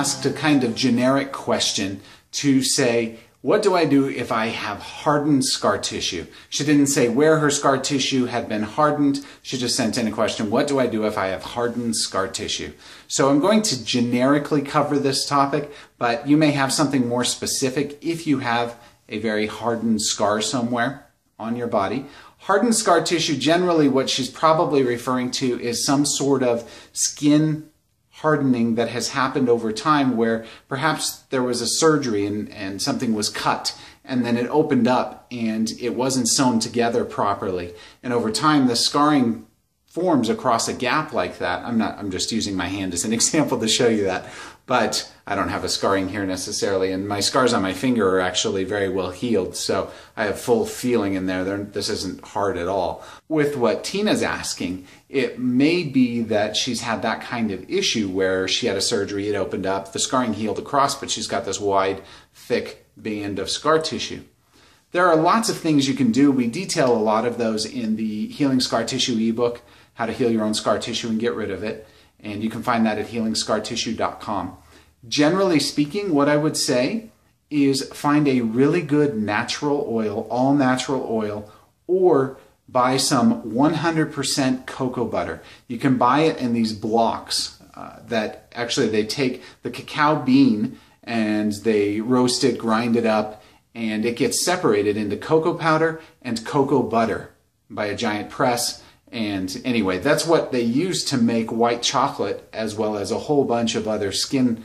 asked a kind of generic question to say, what do I do if I have hardened scar tissue? She didn't say where her scar tissue had been hardened. She just sent in a question, what do I do if I have hardened scar tissue? So I'm going to generically cover this topic, but you may have something more specific if you have a very hardened scar somewhere on your body. Hardened scar tissue, generally what she's probably referring to is some sort of skin hardening that has happened over time where perhaps there was a surgery and, and something was cut and then it opened up and it wasn't sewn together properly. And over time, the scarring forms across a gap like that. I'm not, I'm just using my hand as an example to show you that but I don't have a scarring here necessarily. And my scars on my finger are actually very well healed, so I have full feeling in there. They're, this isn't hard at all. With what Tina's asking, it may be that she's had that kind of issue where she had a surgery, it opened up, the scarring healed across, but she's got this wide, thick band of scar tissue. There are lots of things you can do. We detail a lot of those in the Healing Scar Tissue ebook, How to Heal Your Own Scar Tissue and Get Rid of It. And you can find that at healingscartissue.com. Generally speaking, what I would say is find a really good natural oil, all natural oil, or buy some 100% cocoa butter. You can buy it in these blocks uh, that actually they take the cacao bean and they roast it, grind it up, and it gets separated into cocoa powder and cocoa butter by a giant press. And anyway, that's what they use to make white chocolate as well as a whole bunch of other skin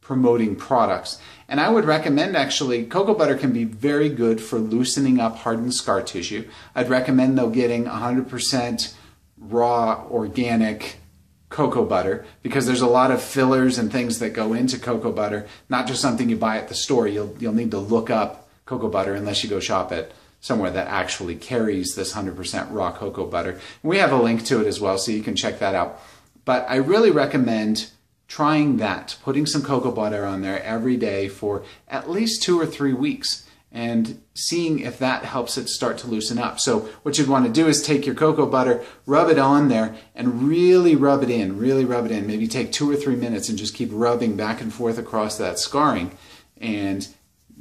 promoting products. And I would recommend actually, cocoa butter can be very good for loosening up hardened scar tissue. I'd recommend though getting 100% raw organic cocoa butter because there's a lot of fillers and things that go into cocoa butter, not just something you buy at the store. You'll, you'll need to look up cocoa butter unless you go shop at somewhere that actually carries this 100% raw cocoa butter. We have a link to it as well, so you can check that out. But I really recommend trying that, putting some cocoa butter on there every day for at least two or three weeks and seeing if that helps it start to loosen up. So what you'd want to do is take your cocoa butter, rub it on there, and really rub it in, really rub it in. Maybe take two or three minutes and just keep rubbing back and forth across that scarring. And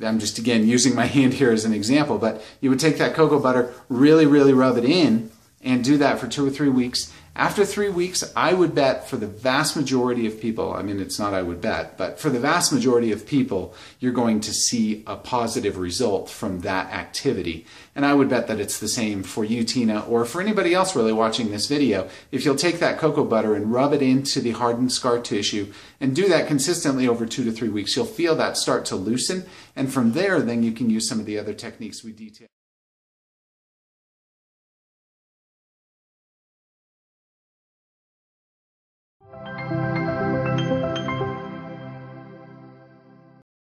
I'm just, again, using my hand here as an example, but you would take that cocoa butter, really, really rub it in, and do that for two or three weeks after three weeks, I would bet for the vast majority of people, I mean, it's not I would bet, but for the vast majority of people, you're going to see a positive result from that activity. And I would bet that it's the same for you, Tina, or for anybody else really watching this video. If you'll take that cocoa butter and rub it into the hardened scar tissue and do that consistently over two to three weeks, you'll feel that start to loosen. And from there, then you can use some of the other techniques we detailed.